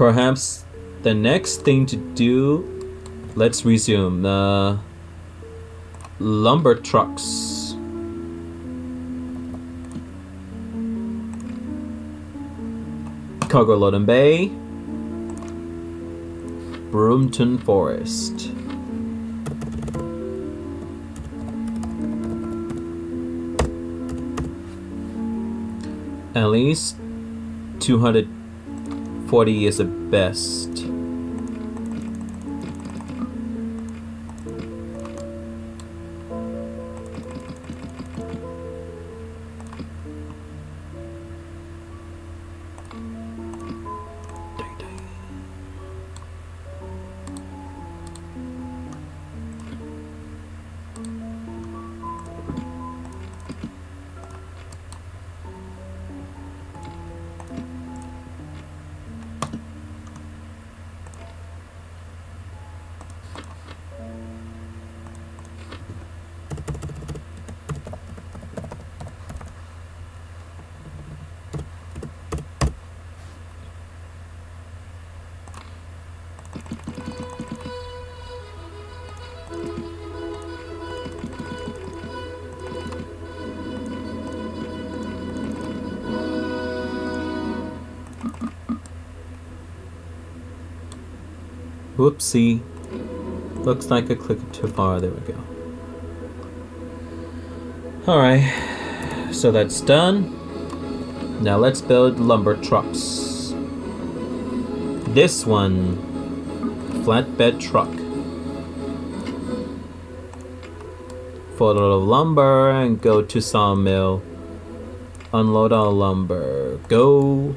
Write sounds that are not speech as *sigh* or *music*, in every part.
perhaps the next thing to do, let's resume the lumber trucks. Cargo Loading Bay, Broomton Forest. At least 240 is the best. Whoopsie. Looks like I clicked too far. There we go. Alright. So that's done. Now let's build lumber trucks. This one. Flatbed truck. Full of lumber and go to sawmill. Unload all lumber. Go.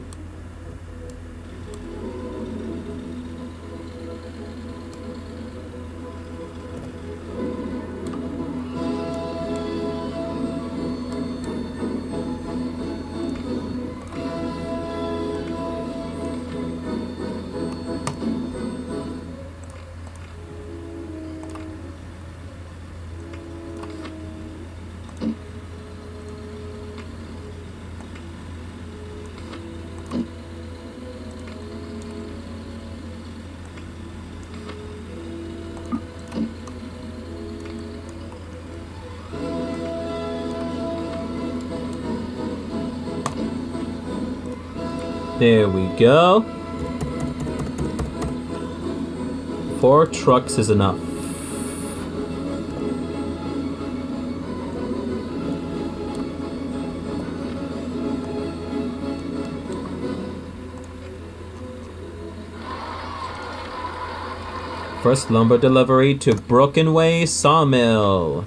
There we go. Four trucks is enough. First lumber delivery to Brokenway Sawmill.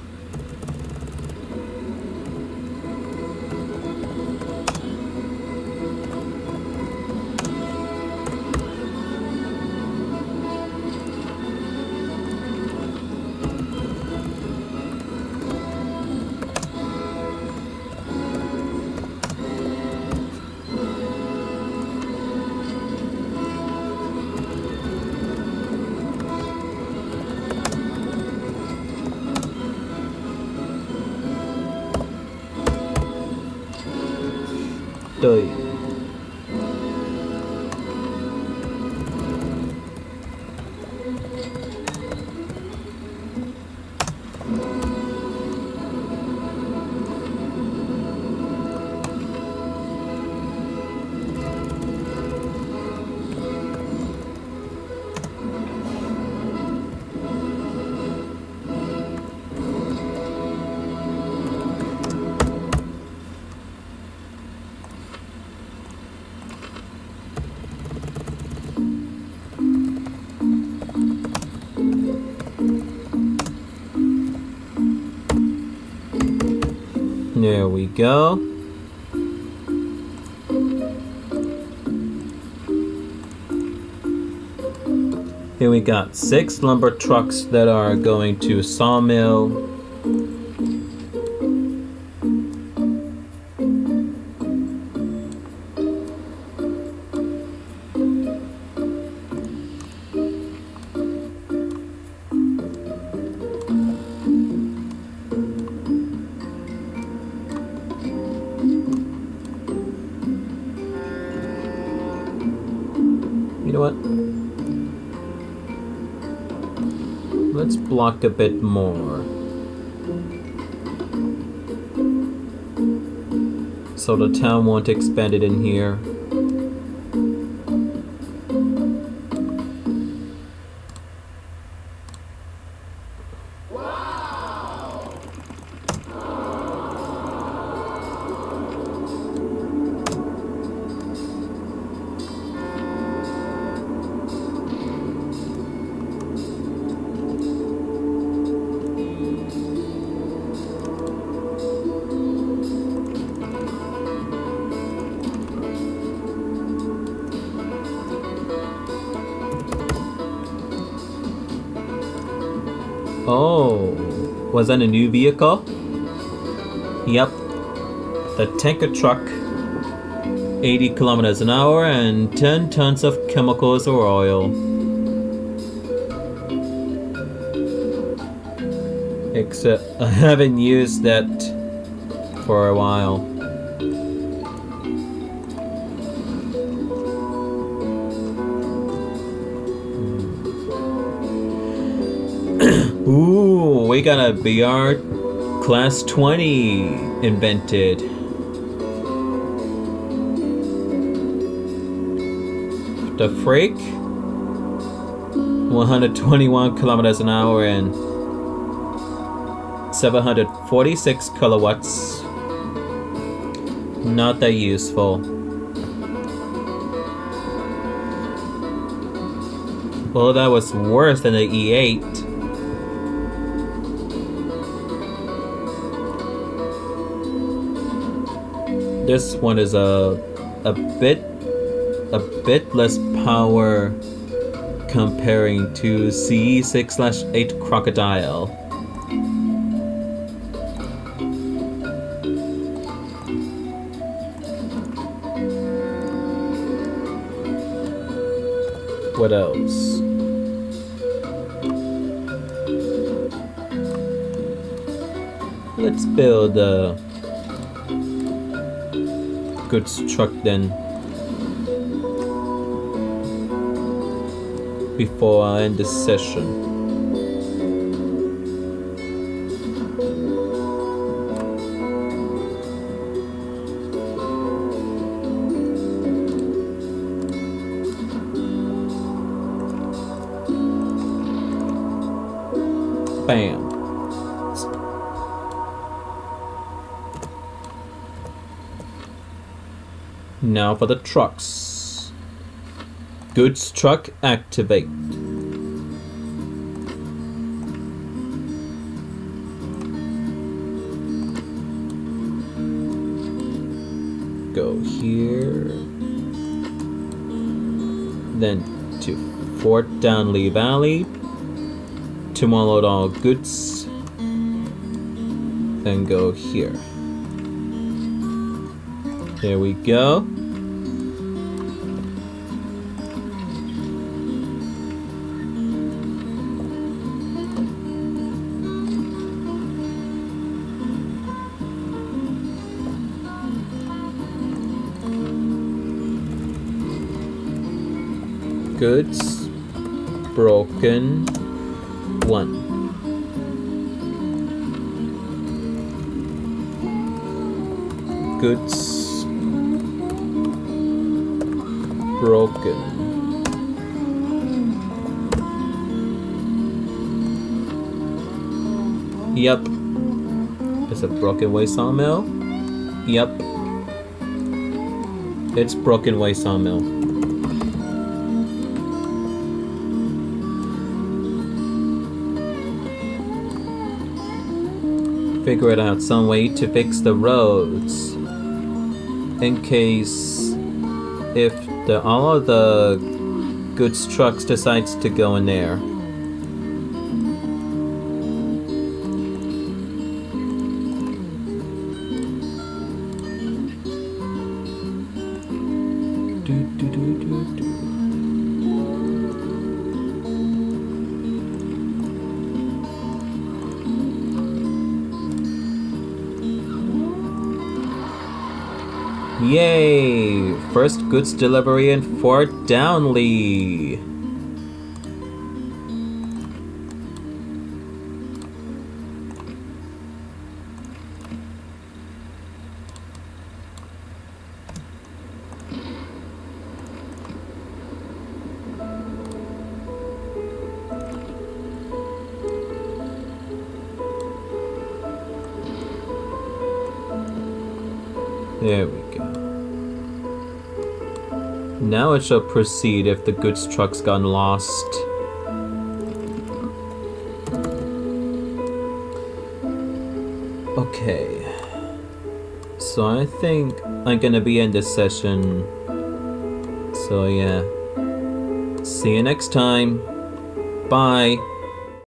对。There we go. Here we got six lumber trucks that are going to a sawmill. Let's block a bit more. So the town won't expand it in here. Oh, was that a new vehicle? Yep. The tanker truck. 80 kilometers an hour and 10 tons of chemicals or oil. Except *laughs* I haven't used that for a while. We got a BR Class 20 invented. The Freak 121 kilometers an hour and 746 kilowatts. Not that useful. Well, that was worse than the E8. This one is a a bit a bit less power comparing to CE6 slash 8 Crocodile. What else? Let's build a goods truck then before I end this session. Bam. Now for the trucks. Goods truck activate. Go here. Then to Fort Downley Valley. To unload all goods. Then go here. There we go. Goods broken one. Goods broken. Yep. It's a Brokenway sawmill. Yep. It's Brokenway sawmill. Figure it out some way to fix the roads. In case if the all of the goods trucks decides to go in there. Yay! First goods delivery in Fort Downley. There we. Now it shall proceed if the goods truck's gone lost. Okay. So I think I'm gonna be in this session. So yeah. See you next time. Bye.